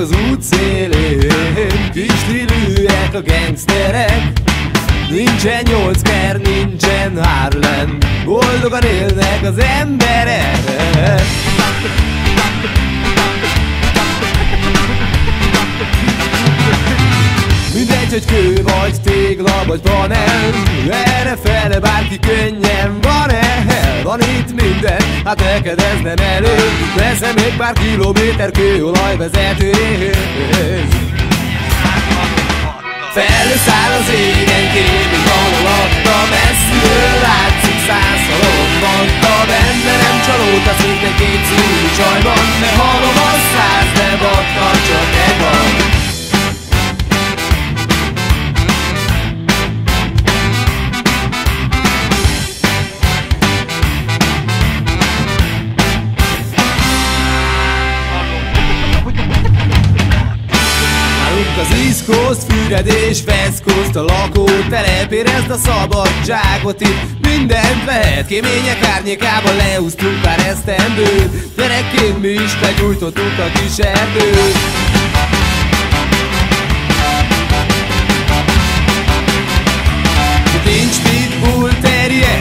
az útszélén Kis stílűek a gangsterek Nincsen nyolc per, nincsen Harlem. Boldogan élnek az emberek. Mindegy, hogy kő vagy tégla vagy panel. Erre fele bárki könnyen van itt minden, hát neked ez nem elő Veszem még pár kilométer kőolaj vezetőhöz Felszáll az égen az East Coast Füred és West Coast a lakótelep Érezd a szabadságot itt. Mindent lehet Kémények árnyékában leúztunk pár esztendőt. Gyerekként mi is begyújtottuk a kis erdőt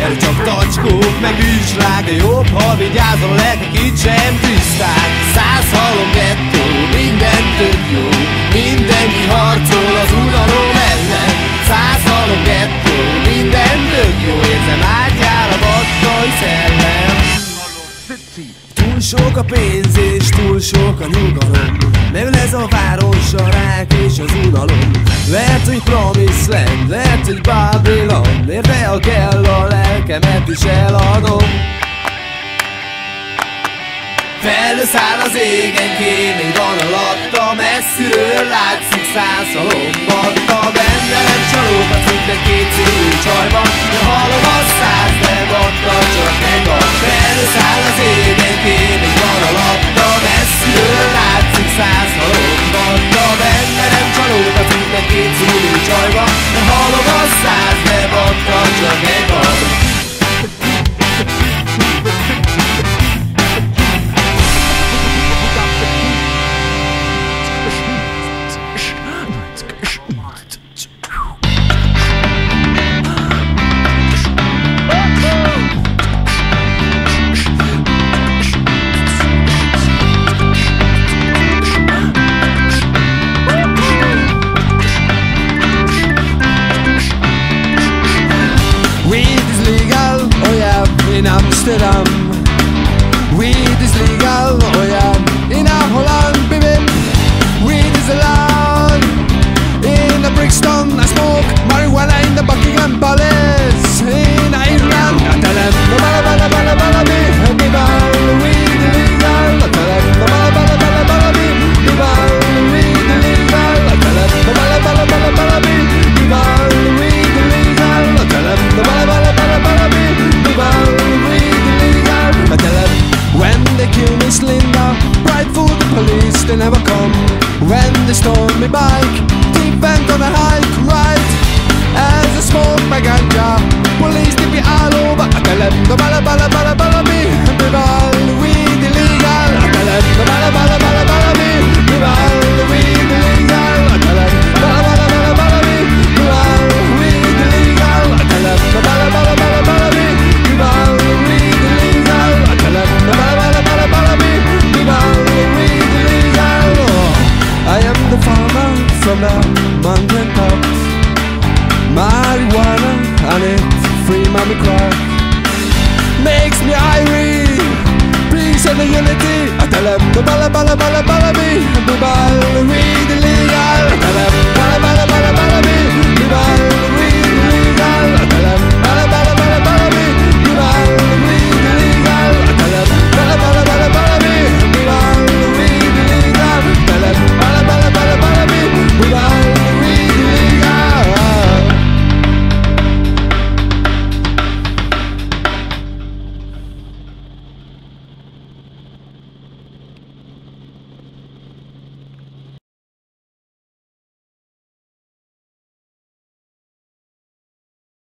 terrier, csak tacskók meg bűslag De jobb, ha vigyázol, lelkek itt sem tiszták Száz halom gettó, minden tök jó Mindenki harcol az unalom ellen. Száz halom gettó, minden tök jó Érzem átjár a vattony szellem. Túl sok a pénz és túl sok a nyugalom Meg lesz a város a rák és az unalom. Lehet, hogy Promise Land, lehet, hogy Babylon. Érde, ha kell a lelkemet is eladom. Felszáll az égen, kémény van alatta Messziről látszik száz halombatta Benne Brixton I smoke marijuana in the Buckingham Palace In Ireland, them, bala bala bala bala be, people from mountain tops Marijuana and it's free mommy crack Makes me irie Peace and unity. I tell them no bala bala bala bala me We ball